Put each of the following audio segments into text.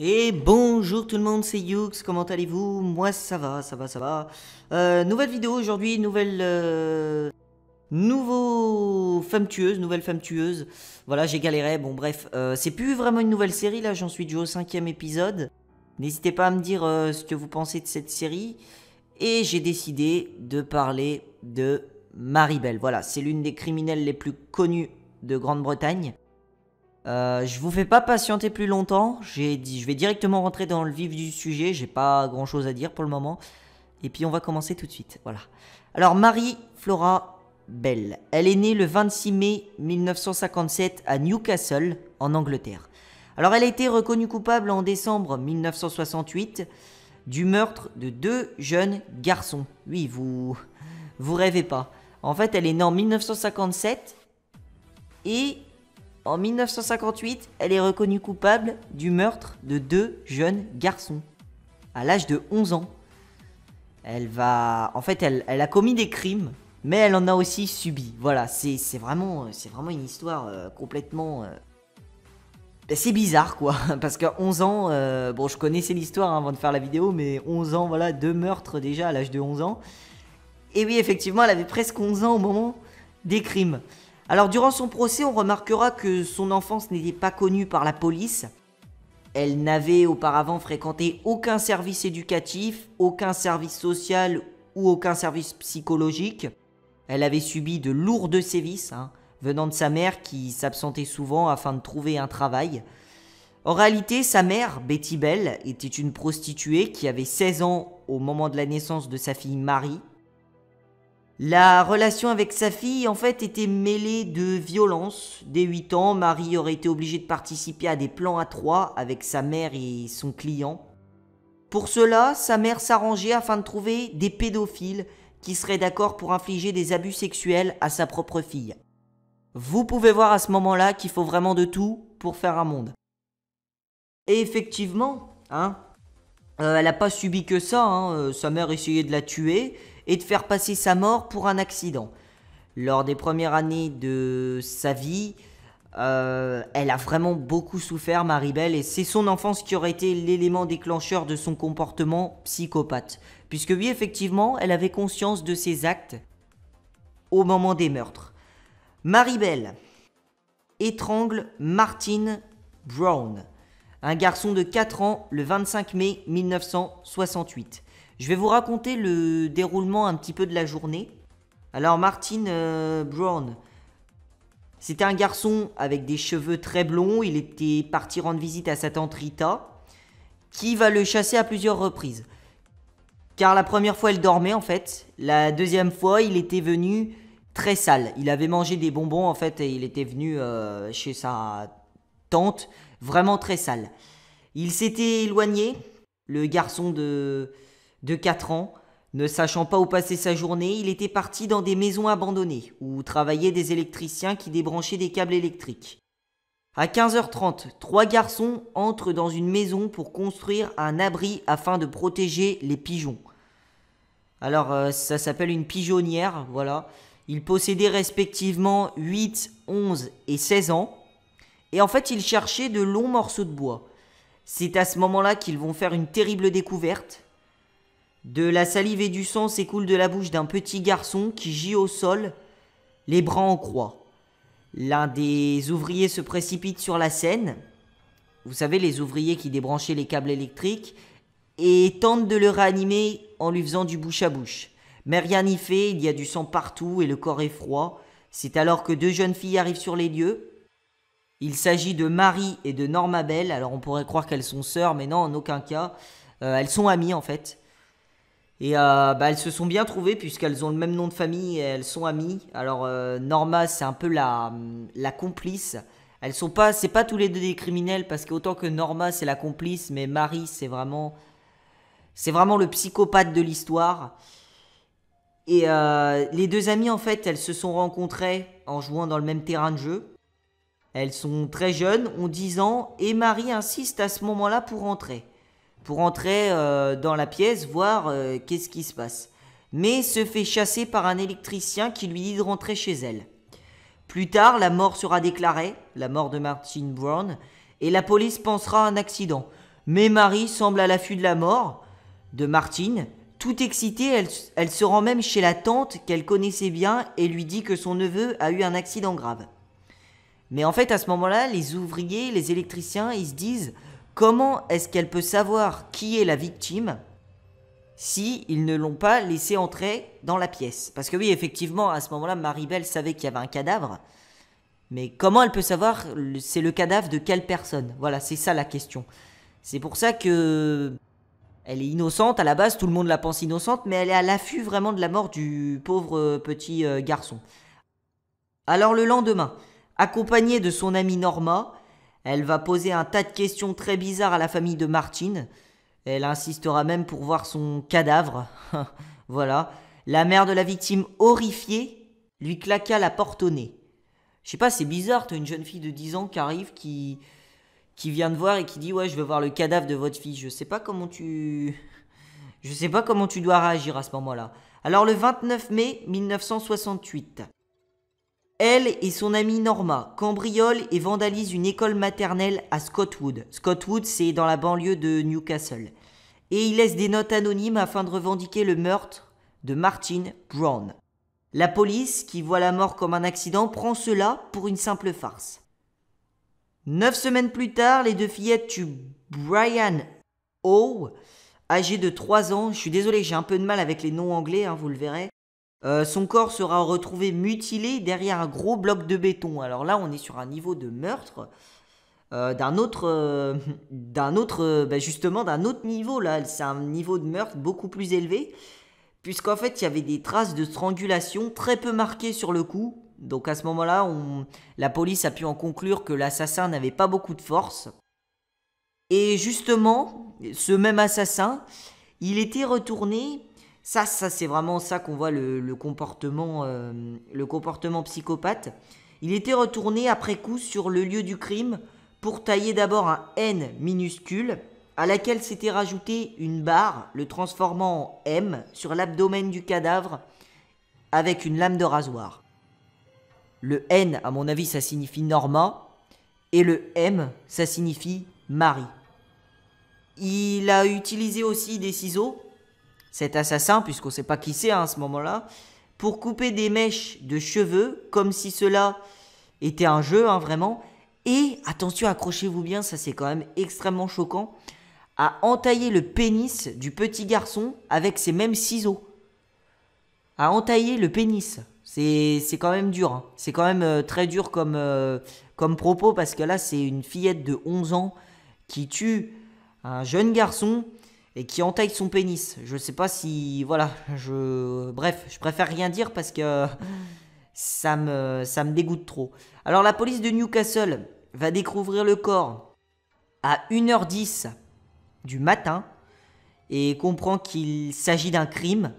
Et bonjour tout le monde, c'est Yux, comment allez-vous? Moi ça va, ça va, ça va. Euh, nouvelle vidéo aujourd'hui, nouvelle... Euh, nouveau femme tueuse, nouvelle femme tueuse. Voilà, j'ai galéré, bon bref. Euh, c'est plus vraiment une nouvelle série là, j'en suis déjà au cinquième épisode. N'hésitez pas à me dire ce que vous pensez de cette série. Et j'ai décidé de parler de Maribel. Voilà, c'est l'une des criminelles les plus connues de Grande-Bretagne. Euh, je vous fais pas patienter plus longtemps. Dit, je vais directement rentrer dans le vif du sujet. J'ai pas grand chose à dire pour le moment. Et puis on va commencer tout de suite. Voilà. Alors Marie Flora Bell. Elle est née le 26 mai 1957 à Newcastle, en Angleterre. Alors elle a été reconnue coupable en décembre 1968 du meurtre de deux jeunes garçons. Oui, vous vous rêvez pas. En fait, elle est née en 1957 et en 1958, elle est reconnue coupable du meurtre de deux jeunes garçons à l'âge de 11 ans. Elle va. En fait, elle, a commis des crimes, mais elle en a aussi subi. Voilà, c'est vraiment, vraiment une histoire euh, complètement. Euh, c'est bizarre, quoi. Parce qu'à 11 ans, euh, bon, je connaissais l'histoire avant de faire la vidéo, mais 11 ans, voilà, deux meurtres déjà à l'âge de 11 ans. Et oui, effectivement, elle avait presque 11 ans au moment des crimes. Alors durant son procès, on remarquera que son enfance n'était pas connue par la police. Elle n'avait auparavant fréquenté aucun service éducatif, aucun service social ou aucun service psychologique. Elle avait subi de lourds sévices hein, venant de sa mère qui s'absentait souvent afin de trouver un travail. En réalité, sa mère, Betty Bell, était une prostituée qui avait 16 ans au moment de la naissance de sa fille Marie. La relation avec sa fille, en fait, était mêlée de violence. Dès 8 ans, Marie aurait été obligée de participer à des plans à trois avec sa mère et son client. Pour cela, sa mère s'arrangeait afin de trouver des pédophiles qui seraient d'accord pour infliger des abus sexuels à sa propre fille. Vous pouvez voir à ce moment-là qu'il faut vraiment de tout pour faire un monde. Et effectivement, hein, euh, elle n'a pas subi que ça. Hein, euh, sa mère essayait de la tuer et de faire passer sa mort pour un accident. Lors des premières années de sa vie, euh, elle a vraiment beaucoup souffert, Maribel, et c'est son enfance qui aurait été l'élément déclencheur de son comportement psychopathe. Puisque oui, effectivement, elle avait conscience de ses actes au moment des meurtres. Maribel étrangle Martin Brown, un garçon de 4 ans, le 25 mai 1968. Je vais vous raconter le déroulement un petit peu de la journée. Alors Martin euh, Brown, c'était un garçon avec des cheveux très blonds, il était parti rendre visite à sa tante Rita, qui va le chasser à plusieurs reprises. Car la première fois, elle dormait en fait. La deuxième fois, il était venu très sale. Il avait mangé des bonbons en fait et il était venu euh, chez sa tante vraiment très sale. Il s'était éloigné, le garçon de de 4 ans, ne sachant pas où passer sa journée, il était parti dans des maisons abandonnées, où travaillaient des électriciens qui débranchaient des câbles électriques. À 15h30, trois garçons entrent dans une maison pour construire un abri afin de protéger les pigeons. Alors euh, ça s'appelle une pigeonnière, voilà. Ils possédaient respectivement 8, 11 et 16 ans. Et en fait, ils cherchaient de longs morceaux de bois. C'est à ce moment-là qu'ils vont faire une terrible découverte. De la salive et du sang s'écoule de la bouche d'un petit garçon qui gît au sol, les bras en croix. L'un des ouvriers se précipite sur la scène, vous savez, les ouvriers qui débranchaient les câbles électriques, et tente de le réanimer en lui faisant du bouche à bouche. Mais rien n'y fait, il y a du sang partout et le corps est froid. C'est alors que deux jeunes filles arrivent sur les lieux. Il s'agit de Marie et de Norma Bell. Alors on pourrait croire qu'elles sont sœurs, mais non, en aucun cas. Euh, elles sont amies en fait. Et euh, bah, elles se sont bien trouvées puisqu'elles ont le même nom de famille et elles sont amies. Alors euh, Norma, c'est un peu la, la complice. Elles sont pas, c'est pas tous les deux des criminels parce qu'autant que Norma c'est la complice, mais Marie c'est vraiment, c'est vraiment le psychopathe de l'histoire. Et euh, les deux amies en fait, elles se sont rencontrées en jouant dans le même terrain de jeu. Elles sont très jeunes, ont 10 ans, et Marie insiste à ce moment-là pour rentrer pour entrer euh, dans la pièce, voir euh, qu'est-ce qui se passe. Mais se fait chasser par un électricien qui lui dit de rentrer chez elle. Plus tard, la mort sera déclarée, la mort de Martin Brown, et la police pensera un accident. Mais Marie semble à l'affût de la mort de Martine. Tout excitée, elle, elle se rend même chez la tante qu'elle connaissait bien et lui dit que son neveu a eu un accident grave. Mais en fait, à ce moment-là, les ouvriers, les électriciens, ils se disent comment est-ce qu'elle peut savoir qui est la victime si ils ne l'ont pas laissé entrer dans la pièce? Parce que oui, effectivement, à ce moment-là, Maribel savait qu'il y avait un cadavre. Mais comment elle peut savoir c'est le cadavre de quelle personne? Voilà, c'est ça la question. C'est pour ça que elle est innocente à la base, tout le monde la pense innocente, mais elle est à l'affût vraiment de la mort du pauvre euh, petit euh, garçon. Alors le lendemain, accompagnée de son amie Norma, elle va poser un tas de questions très bizarres à la famille de Martine. Elle insistera même pour voir son cadavre. voilà. La mère de la victime, horrifiée, lui claqua la porte au nez. Je sais pas, c'est bizarre, t'as une jeune fille de 10 ans qui arrive, qui, qui vient de voir et qui dit ouais je veux voir le cadavre de votre fille. Je sais pas comment tu je sais pas comment tu dois réagir à ce moment-là. Alors le 29 mai 1968, elle et son amie Norma cambriolent et vandalisent une école maternelle à Scottwood. Scottwood, c'est dans la banlieue de Newcastle. Et ils laissent des notes anonymes afin de revendiquer le meurtre de Martin Brown. La police, qui voit la mort comme un accident, prend cela pour une simple farce. Neuf semaines plus tard, les deux fillettes tuent Brian O, âgé de 3 ans. Je suis désolé, j'ai un peu de mal avec les noms anglais, hein, vous le verrez. Euh, son corps sera retrouvé mutilé derrière un gros bloc de béton. Alors là, on est sur un niveau de meurtre euh, d'un autre, euh, d'un autre, bah, justement d'un autre niveau là. C'est un niveau de meurtre beaucoup plus élevé, puisqu'en fait il y avait des traces de strangulation très peu marquées sur le cou. Donc à ce moment-là, la police a pu en conclure que l'assassin n'avait pas beaucoup de force. Et justement, ce même assassin, il était retourné. Ça, ça c'est vraiment ça qu'on voit le, comportement, euh, le comportement psychopathe. Il était retourné après coup sur le lieu du crime pour tailler d'abord un N minuscule à laquelle s'était rajouté une barre, le transformant en M sur l'abdomen du cadavre avec une lame de rasoir. Le N, à mon avis, ça signifie Norma. Et le M, ça signifie Marie. Il a utilisé aussi des ciseaux, cet assassin, puisqu'on ne sait pas qui c'est hein, à ce moment-là, pour couper des mèches de cheveux, comme si cela était un jeu, hein, vraiment. Et, attention, accrochez-vous bien, ça c'est quand même extrêmement choquant, à entailler le pénis du petit garçon avec ces mêmes ciseaux. À entailler le pénis. C'est quand même dur. Hein. C'est quand même euh, très dur comme, euh, comme propos parce que là, c'est une fillette de 11 ans qui tue un jeune garçon et qui entaille son pénis. Je sais pas si. Voilà. Je, bref, je préfère rien dire parce que ça me, ça me dégoûte trop. Alors, la police de Newcastle va découvrir le corps à 1h10 du matin et comprend qu'il s'agit d'un crime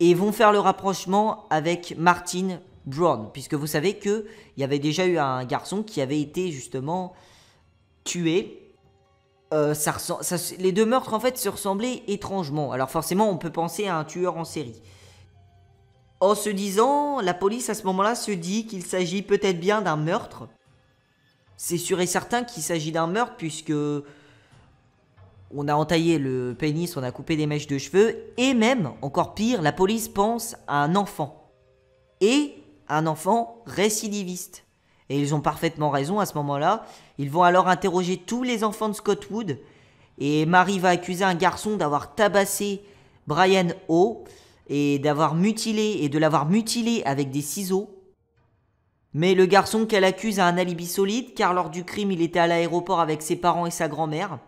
et vont faire le rapprochement avec Martin Brown, puisque vous savez qu'il y avait déjà eu un garçon qui avait été justement tué. Euh, les deux meurtres en fait se ressemblaient étrangement. Alors forcément, on peut penser à un tueur en série. En se disant, la police à ce moment-là se dit qu'il s'agit peut-être bien d'un meurtre. C'est sûr et certain qu'il s'agit d'un meurtre puisque on a entaillé le pénis, on a coupé des mèches de cheveux, et même, encore pire, la police pense à un enfant. Et un enfant récidiviste. Et ils ont parfaitement raison à ce moment-là. Ils vont alors interroger tous les enfants de Scottwood, et Marie va accuser un garçon d'avoir tabassé Brian O, et d'avoir mutilé, et de l'avoir mutilé avec des ciseaux. Mais le garçon qu'elle accuse a un alibi solide, car lors du crime, il était à l'aéroport avec ses parents et sa grand-mère.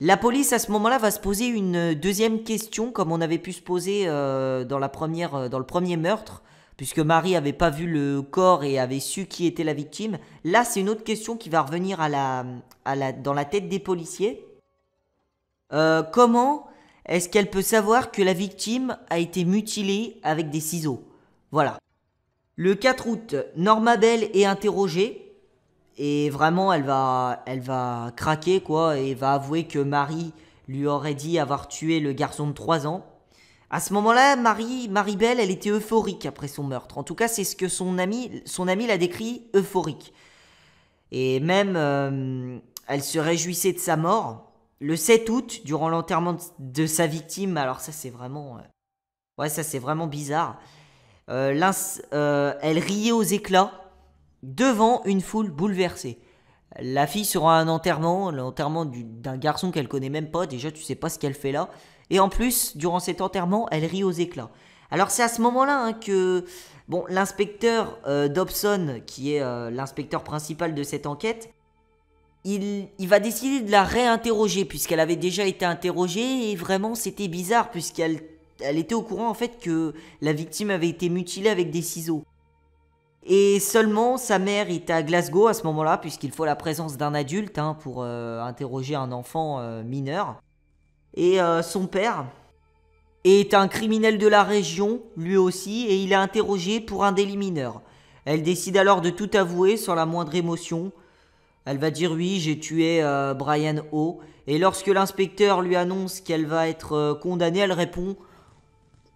La police à ce moment-là va se poser une deuxième question, comme on avait pu se poser euh, dans, la première, euh, dans le premier meurtre, puisque Marie n'avait pas vu le corps et avait su qui était la victime. Là, c'est une autre question qui va revenir dans la tête des policiers. Euh, comment est-ce qu'elle peut savoir que la victime a été mutilée avec des ciseaux? Voilà. Le 4 août, Norma Bell est interrogée et vraiment, elle va, elle va craquer, quoi, et va avouer que Marie lui aurait dit avoir tué le garçon de 3 ans. À ce moment-là, Marie, Marie Belle, elle était euphorique après son meurtre. En tout cas, c'est ce que son ami, son ami l'a décrit, euphorique. Et même, euh, elle se réjouissait de sa mort. le 7 août, durant l'enterrement de sa victime, alors ça c'est vraiment... euh, ouais, ça c'est vraiment bizarre. Euh, elle riait aux éclats devant une foule bouleversée. La fille sera à un enterrement, l'enterrement du- d'un garçon qu'elle connaît même pas, déjà tu sais pas ce qu'elle fait là. Et en plus, durant cet enterrement, elle rit aux éclats. Alors c'est à ce moment-là hein, que bon, l'inspecteur euh, Dobson, qui est euh, l'inspecteur principal de cette enquête, il, va décider de la réinterroger puisqu'elle avait déjà été interrogée et vraiment c'était bizarre puisqu'elle elle était au courant en fait que la victime avait été mutilée avec des ciseaux. Et seulement sa mère est à Glasgow à ce moment-là puisqu'il faut la présence d'un adulte hein, pour euh, interroger un enfant mineur. Et euh, son père est un criminel de la région, lui aussi, et il est interrogé pour un délit mineur. Elle décide alors de tout avouer sans la moindre émotion. Elle va dire oui, j'ai tué euh, Brian O. Et lorsque l'inspecteur lui annonce qu'elle va être euh, condamnée, elle répond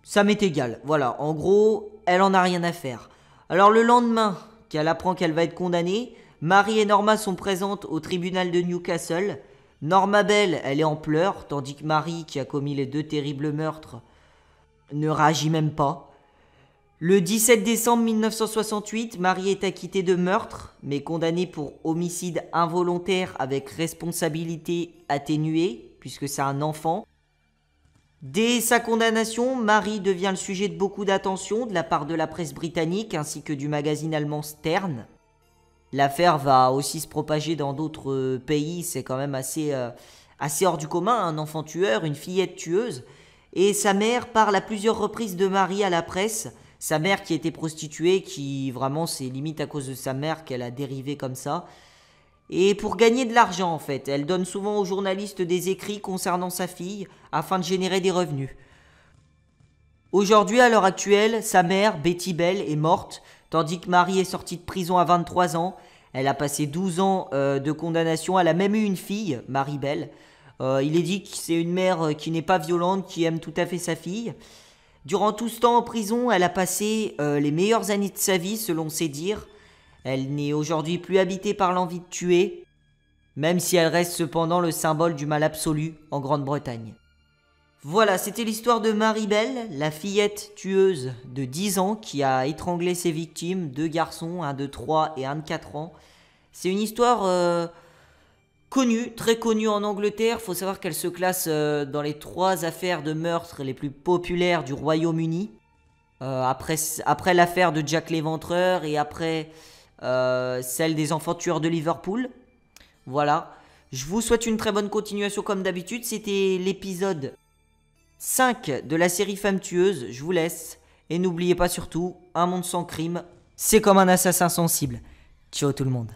ça m'est égal. Voilà, en gros, elle en a rien à faire. Alors le lendemain qu'elle apprend qu'elle va être condamnée, Marie et Norma sont présentes au tribunal de Newcastle. Norma Bell, elle est en pleurs, tandis que Marie, qui a commis les deux terribles meurtres, ne réagit même pas. Le 17 décembre 1968, Marie est acquittée de meurtre, mais condamnée pour homicide involontaire avec responsabilité atténuée, puisque c'est un enfant. Dès sa condamnation, Marie devient le sujet de beaucoup d'attention de la part de la presse britannique ainsi que du magazine allemand Stern. L'affaire va aussi se propager dans d'autres euh, pays, c'est quand même assez, euh, assez hors du commun, un enfant tueur, une fillette tueuse. Et sa mère parle à plusieurs reprises de Marie à la presse, sa mère qui était prostituée, qui vraiment c'est limite à cause de sa mère qu'elle a dérivé comme ça. Et pour gagner de l'argent en fait, elle donne souvent aux journalistes des écrits concernant sa fille afin de générer des revenus. Aujourd'hui, à l'heure actuelle, sa mère, Betty Bell, est morte, tandis que Marie est sortie de prison à 23 ans. Elle a passé 12 ans euh, de condamnation. Elle a même eu une fille, Marie Bell. Euh, il est dit que c'est une mère euh, qui n'est pas violente, qui aime tout à fait sa fille. Durant tout ce temps en prison, elle a passé les meilleures années de sa vie, selon ses dires. Elle n'est aujourd'hui plus habitée par l'envie de tuer, même si elle reste cependant le symbole du mal absolu en Grande-Bretagne. Voilà, c'était l'histoire de Marie Belle, la fillette tueuse de 10 ans qui a étranglé ses victimes, deux garçons, un de 3 et un de 4 ans. C'est une histoire euh, connue, très connue en Angleterre. Faut savoir qu'elle se classe euh, dans les trois affaires de meurtre les plus populaires du Royaume-Uni. Euh, après après l'affaire de Jack l'Éventreur et après celle des enfants tueurs de Liverpool. Voilà. Je vous souhaite une très bonne continuation comme d'habitude. C'était l'épisode 5 de la série Femmes tueuses. Je vous laisse. Et n'oubliez pas surtout, un monde sans crime, c'est comme un assassin sensible. Ciao tout le monde.